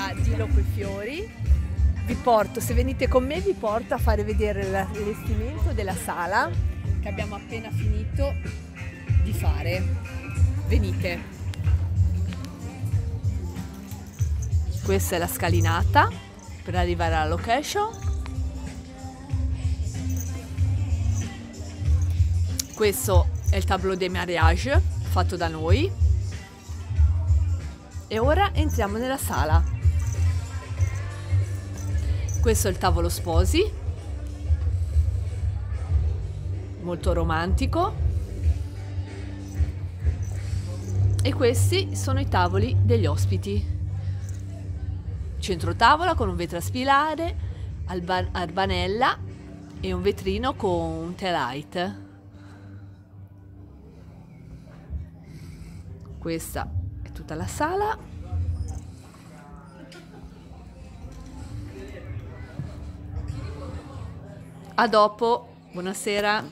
da Gilo coi fiori. Vi porto, se venite con me, vi porto a fare vedere l'allestimento della sala che abbiamo appena finito di fare. Venite. Questa è la scalinata per arrivare alla location. Questo è il tableau de mariage fatto da noi e ora entriamo nella sala. Questo è il tavolo sposi, molto romantico. E questi sono i tavoli degli ospiti. Centro tavola con un vetro a spilare, arbanella e un vetrino con un light. Questa tutta la sala. A dopo, buonasera.